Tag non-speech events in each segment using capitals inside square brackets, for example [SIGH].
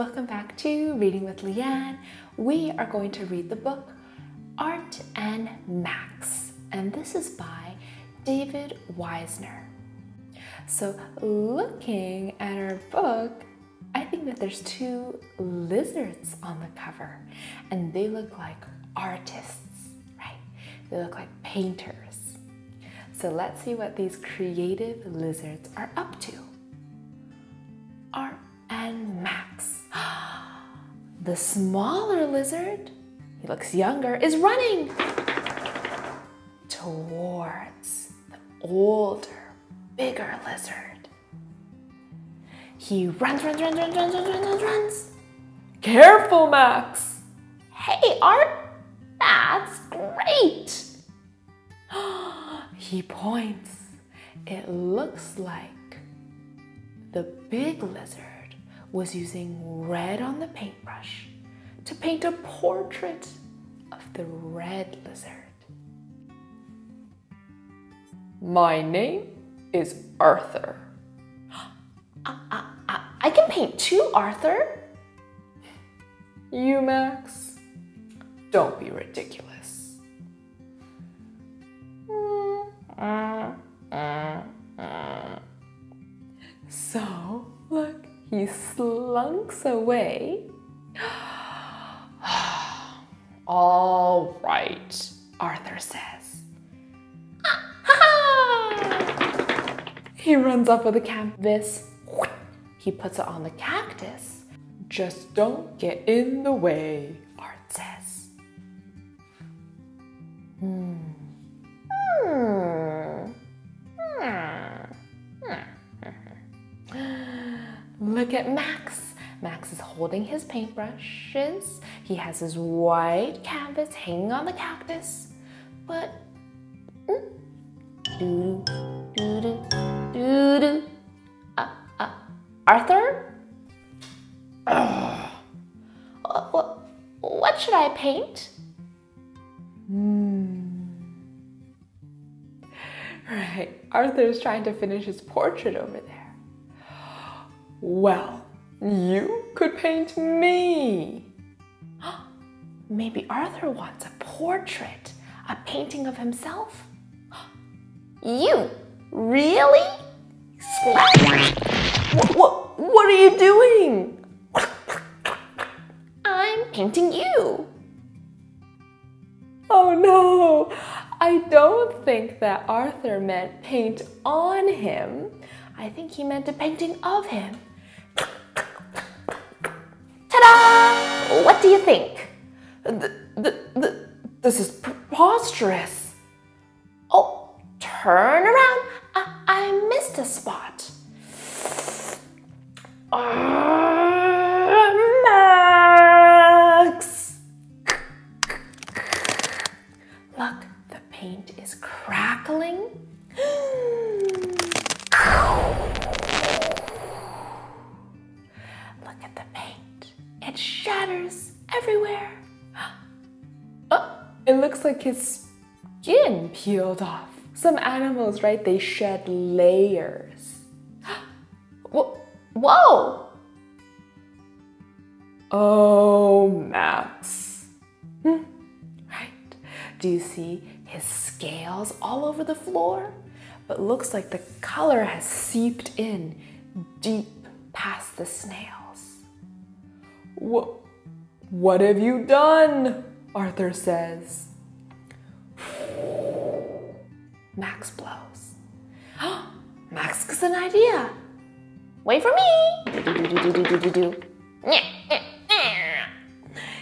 welcome back to Reading with Liann. We are going to read the book Art and Max, and this is by David Wiesner. So, looking at our book, I think that there's two lizards on the cover, and they look like artists, right? They look like painters. So, let's see what these creative lizards are up to. The smaller lizard, he looks younger, is running towards the older, bigger lizard. He runs, runs, runs, runs, runs, runs, runs, runs. Careful, Max. Hey, Art, that's great. [GASPS] he points. It looks like the big lizard was using red on the paintbrush to paint a portrait of the red lizard. My name is Arthur. [GASPS] I, I, I can paint too, Arthur. You, Max? Don't be ridiculous. Mm, mm, mm, so, look, he slunks away. [GASPS] All right, Arthur says. he runs off with the canvas. He puts it on the cactus. Just don't get in the way, Art says. Hmm. Hmm. Look at Max. Max is holding his paintbrushes. He has his white canvas hanging on the cactus. But mm, doo doo doo doo doo. Uh, uh, Arthur? what, what should I paint? Hmm. Right, Arthur's trying to finish his portrait over there. Well, you could paint me. [GASPS] Maybe Arthur wants a portrait, a painting of himself. [GASPS] You? Really? What, what, what are you doing? I'm painting you. Oh no, I don't think that Arthur meant paint on him. I think he meant a painting of him. What do you think? The, the, the, this is preposterous. Oh, turn around. I, I missed a spot. Uh, Max! Look, the paint is crackling. Look at the paint. It shatters everywhere. [GASPS] Oh, it looks like his skin peeled off. Some animals, right, they shed layers. [GASPS] Whoa! Oh, Max. Hmm. Right. Do you see his scales all over the floor? But looks like the color has seeped in deep past the snails. What, what have you done? Arthur says. Max blows. [GASPS] Max gets an idea. Wait for me.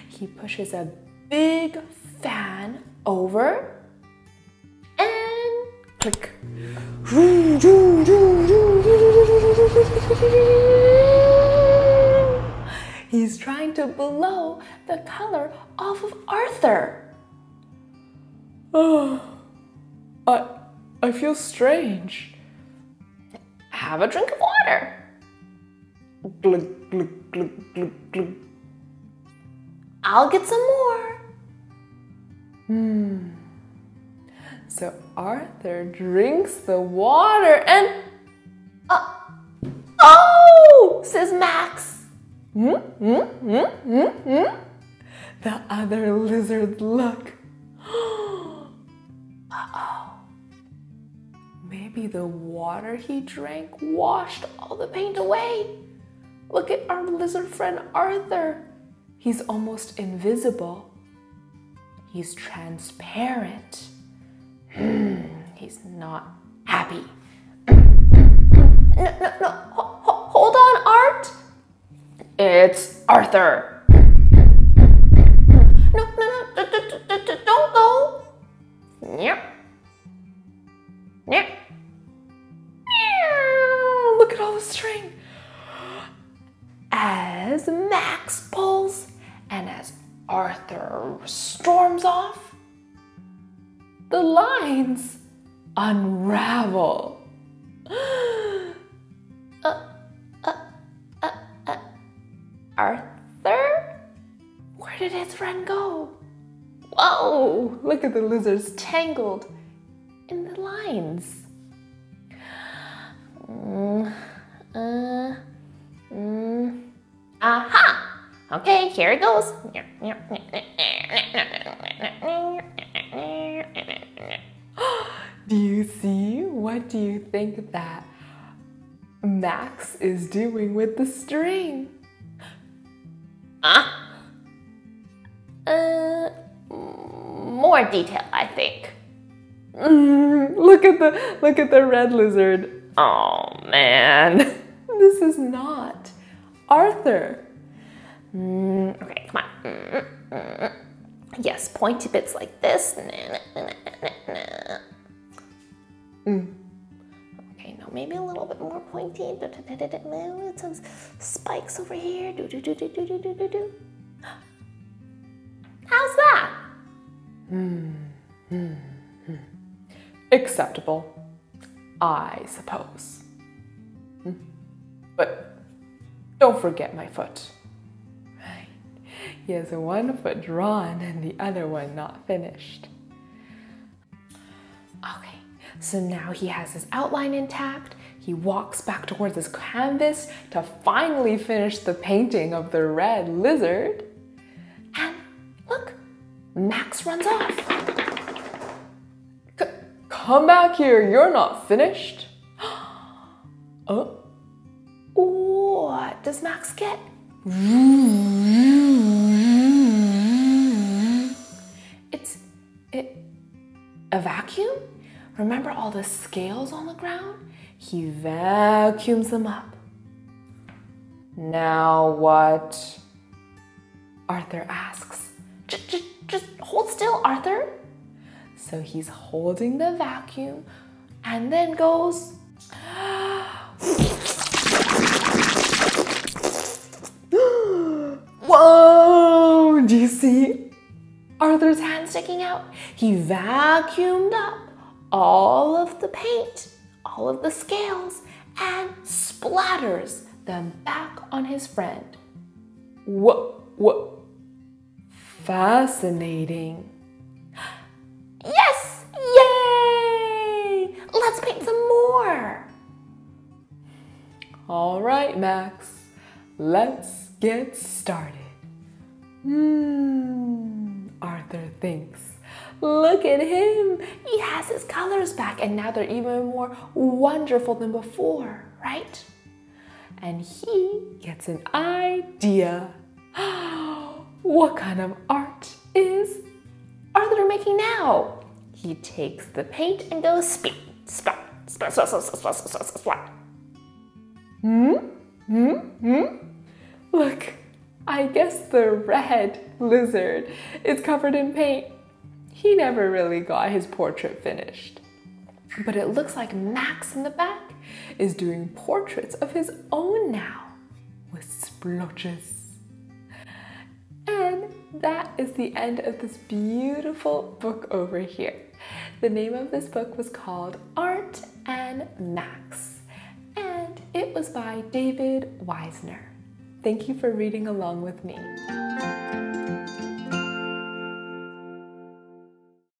He pushes a big fan over and click. He's trying to blow the color off of Arthur. Oh, I, I feel strange. Have a drink of water. Glug, glug, glug, glug, glug. I'll get some more. Hmm. So Arthur drinks the water and. Uh, oh, says Max. Hmm? Hmm? Hmm? The other lizards look. [GASPS] Uh-oh. Maybe the water he drank washed all the paint away. Look at our lizard friend Arthur. He's almost invisible. He's transparent. Hmm, he's not happy. [CLEARS THROAT] No, no, no. Hold on, Art. It's Arthur. No, no, no. Don't go. Yep. Yep. Look at all the string. As Max pulls and as Arthur storms off, the lines unravel. [GASPS] [GASPS] Whoa! Look at the lizards tangled in the lines. Mm, uh, mm. Aha! Okay, here it goes. [GASPS] Do you see? What do you think that Max is doing with the string? Ah? Uh, more detail, I think. Mm, [LAUGHS] look at the look at the red lizard. Oh man, [LAUGHS] this is not Arthur. Mm, okay, come on. Mm, yes, pointy bits like this. Mm. Okay, now maybe a little bit more pointy. [LAUGHS] Some spikes over here. Do do do do do do do do. Acceptable, I suppose. Hmm. But don't forget my foot. Right. He has one foot drawn and the other one not finished. Okay, so now he has his outline intact. He walks back towards his canvas to finally finish the painting of the red lizard. Max runs off. Come back here, you're not finished. [GASPS] oh, what does Max get? It's it a vacuum? Remember all the scales on the ground? He vacuums them up. Now what? Arthur asks. Just hold still, Arthur. So he's holding the vacuum and then goes. [GASPS] Whoa! Do you see Arthur's hand sticking out? He vacuumed up all of the paint, all of the scales, and splatters them back on his friend. What? What? Fascinating. Yes! Yay! Let's paint some more. All right, Max. Let's get started. Hmm, Arthur thinks. Look at him. He has his colors back, and now they're even more wonderful than before, right? And he gets an idea. [GASPS] what kind of art is Arthur making now? He takes the paint and goes spit, splat, splat, splat, splat, splat, splat, splat, splat. Hmm? Hmm? Hmm? Look, I guess the red lizard is covered in paint. He never really got his portrait finished. But it looks like Max in the back is doing portraits of his own now with splotches. That is the end of this beautiful book over here. The name of this book was called Art and Max, and it was by David Wiesner. Thank you for reading along with me.